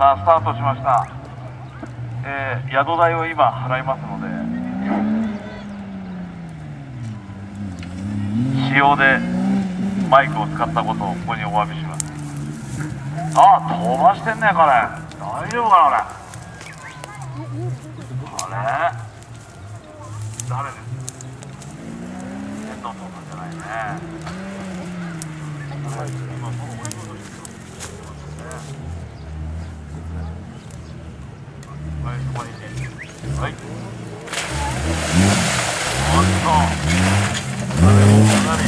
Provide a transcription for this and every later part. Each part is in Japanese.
さあスタートしました、えー宿代を今払いますので使用でマイクを使ったことをここにお詫びします。あ飛ばしてんねこれ大丈夫かなあれ。あれ？誰です？天皇さんじゃないね。今そのお仕事してますねはい、そこにいて。はい。おっと。あれもかなり。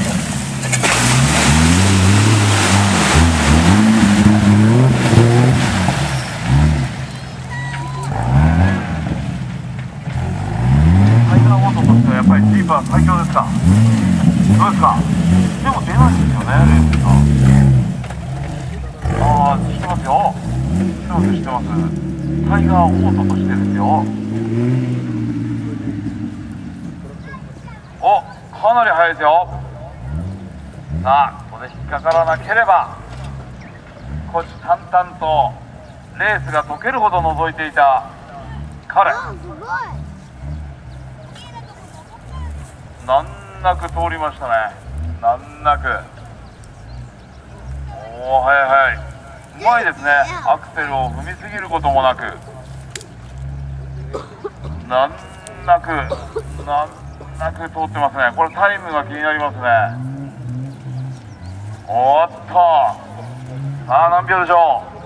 タイガーオートとしてはやっぱりジーパー最強ですか。どうですか。でも出ないですよね、レースが。ああ、知ってますよ。知ってます、知ってます。タイガーオートとしてですよ。おかなり速いですよ。さあここで引っかからなければ虎視眈々とレースが解けるほど覗いていた彼。難なく通りましたね。難なく。おお速い速いうまいですね。アクセルを踏みすぎることもなく。難なく難なく通ってますね。これタイムが気になりますね。おっと。さあ何秒でしょう？